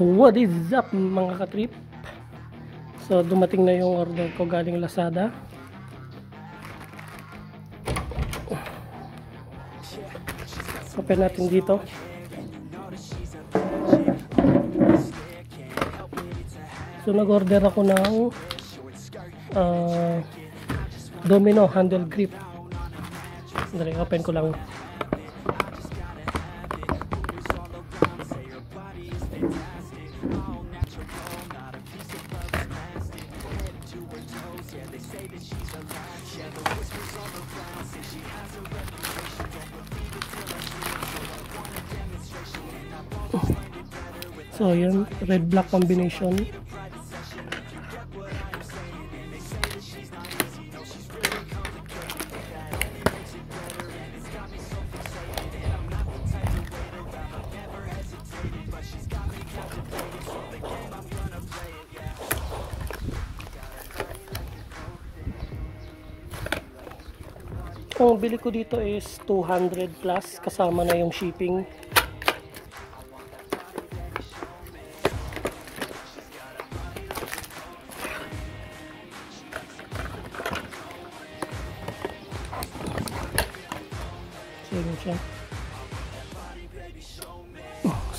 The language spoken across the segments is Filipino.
What is up mga katrip? So dumating na yung order ko galing Lazada. Open natin dito. So nag-order ako ng uh, domino handle grip. Dali, open ko lang. So yun, red black combination. Ang bili ko dito is 200 plus kasama na yung shipping. Siya.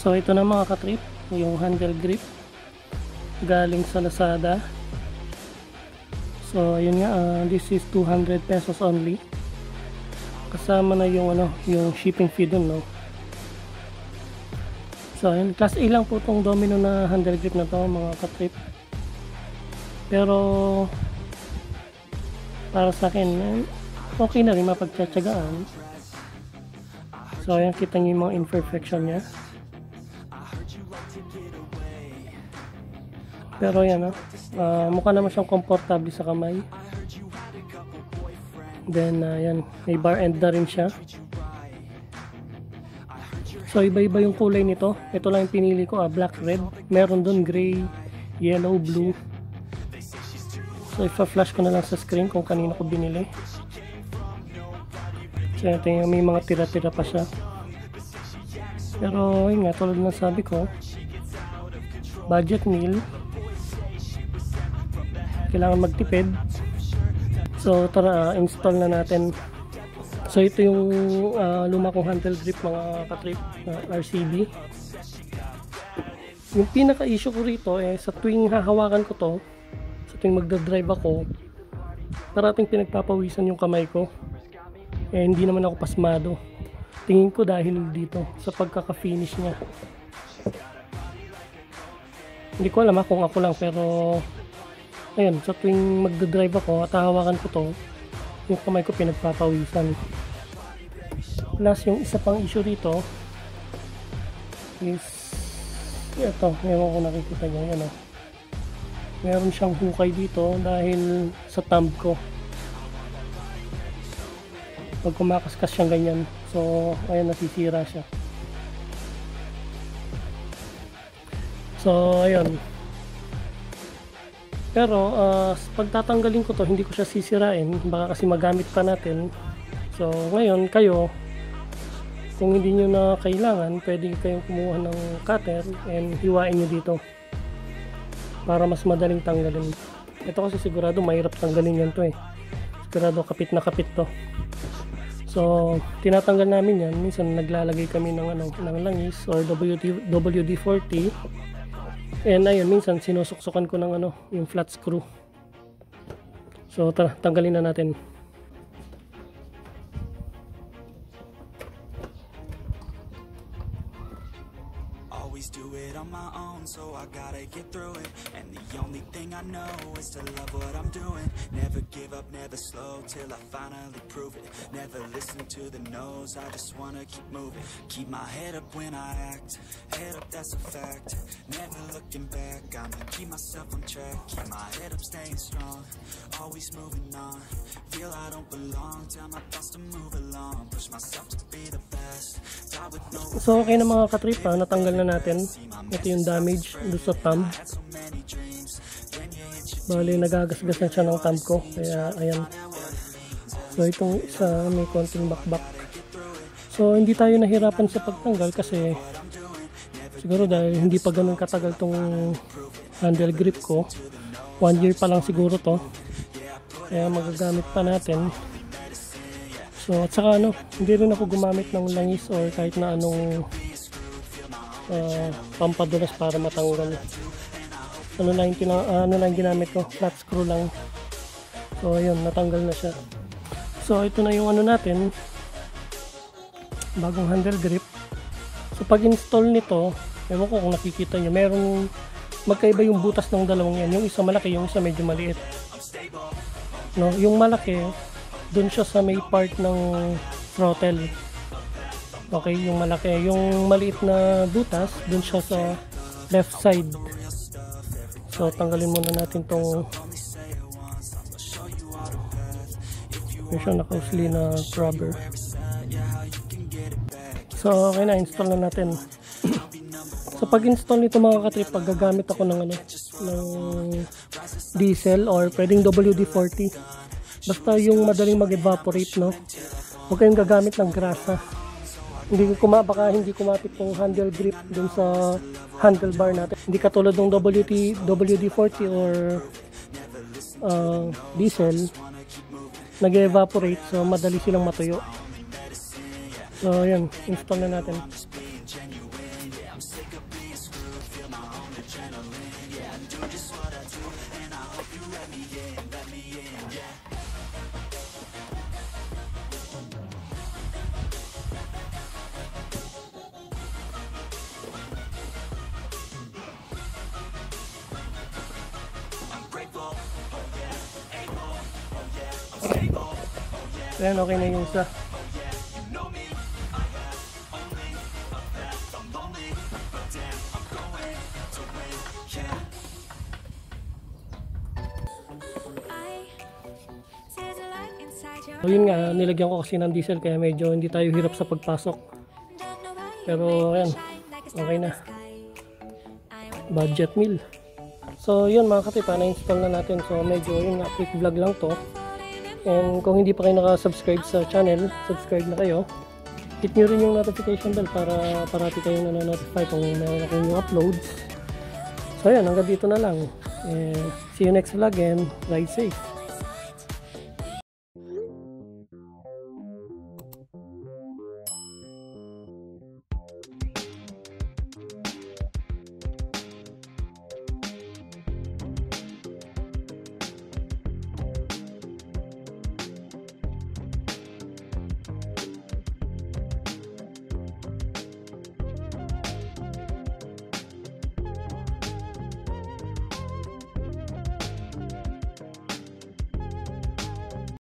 So, ito na mga katrip, yung handle grip galing sa Lazada. So, yun nga, uh, this is 200 pesos only. Kasama na yung ano, yung shipping fee dun, no. So, yun, class A lang po tong domino na handle grip na to, mga katrip. Pero para sa akin, eh, okay na rin mapagtsatsagaan. So, ayan, kita niyo yung mga imperfection niya. Pero yan, ah, uh, mukha naman siyang komportable sa kamay. Then, uh, may bar end na rin siya. So, iba-iba yung kulay nito. Ito lang yung pinili ko, ah, black, red. Meron dun gray, yellow, blue. So, ipa-flash ko na lang sa screen kung kanino ko binili. Ito yung may mga tira-tira pa siya. Pero, yun nga, tulad ng sabi ko, budget meal. Kailangan magtipid. So, tara, uh, install na natin. So, ito yung uh, luma kong handle grip, mga katrip, uh, RCB. Yung pinaka-issue ko rito, eh, sa tuwing hahawakan ko to, sa tuwing magdadrive ako, parating pinagpapawisan yung kamay ko. Eh, hindi naman ako pasmado. Tingin ko dahil dito, sa pagkaka-finish niya. Hindi ko alam ha, kung ako lang, pero ayun, sa tuwing magdadrive ako at hahawakan ko to, yung kamay ko pinagpapawisan. Plus, yung isa pang issue rito is ito, ewan ko nakikita nyo, yan o. Meron siyang hukay dito dahil sa thumb ko. Pag kumakaskas siyang ganyan, so ayun nasisira siya. So, ayun. Pero, uh, pag tatanggalin ko to, hindi ko siya sisirain. Baka kasi magamit pa natin. So, ngayon, kayo, kung hindi nyo na kailangan, pwede kayong kumuha ng cutter and hiwain nyo dito. Para mas madaling tanggalin. Ito kasi sigurado mahirap tanggalin yan to eh. Sigurado kapit na kapit to. So, tinatanggal namin yan. Minsan naglalagay kami ng, ano, ng langis or WD, WD-40 And ayun, minsan sinusuksukan ko ng ano, yung flat screw. So tanggalin na natin. So I gotta get through it. And the only thing I know is to love what I'm doing. Never give up, never slow till I finally prove it. Never listen to the no's, I just wanna keep moving. Keep my head up when I act, head up, that's a fact. Never looking back, I'ma keep myself on track. Keep my head up, staying strong, always moving on. Feel I don't belong, tell my thoughts to move along. Push myself to be the best. Die with no So okay na mga katrip ah. ha, natanggal na natin. Ito yung damage doon sa thumb. Bali, nagagasgas na siya ng thumb ko. Kaya, ayan. So, itong isa may konting bakbak. So, hindi tayo nahirapan sa pagtanggal kasi Siguro dahil hindi pa ganun katagal tong handle grip ko. One year pa lang siguro to. Kaya magagamit pa natin. So, at saka ano, hindi rin ako gumamit ng langis or kahit na anong uh, pampadulas para matanggal. Ano lang yung, ah, ano lang ginamit ko, flat screw lang. So, ayun, natanggal na siya. So, ito na yung ano natin, bagong handle grip. So, pag install nito, ewan ko kung nakikita nyo, merong magkaiba yung butas ng dalawang yan. Yung isa malaki, yung isa medyo maliit. No, yung malaki, dun siya sa may part ng throttle. Okay, yung malaki. Yung maliit na butas, dun siya sa left side. So, tanggalin muna natin tong yung siya naka-usli na rubber. So, okay na, install na natin. so, pag-install nito mga katrip, pag gagamit ako ng ano, ng diesel or pwedeng WD-40. Basta yung madaling mag-evaporate, no? Huwag kayong gagamit ng grasa. Hindi ko baka hindi kumapit yung handle grip dun sa handlebar natin. Hindi katulad ng WD, WD-40 or uh, diesel, nag-evaporate so madali silang matuyo. So, yan. Install na natin. Ayan, okay na yung isa. So yun nga, nilagyan ko kasi ng diesel kaya medyo hindi tayo hirap sa pagpasok. Pero ayan, okay na. Budget meal. So yun mga katipa, na-install na natin. So medyo yun nga, quick vlog lang to. And kung hindi pa kayo nakasubscribe sa channel, subscribe na kayo. Hit nyo rin yung notification bell para parati kayong nanonotify kung meron akong new uploads. So yan, hanggang dito na lang. Eh, see you next vlog and ride safe.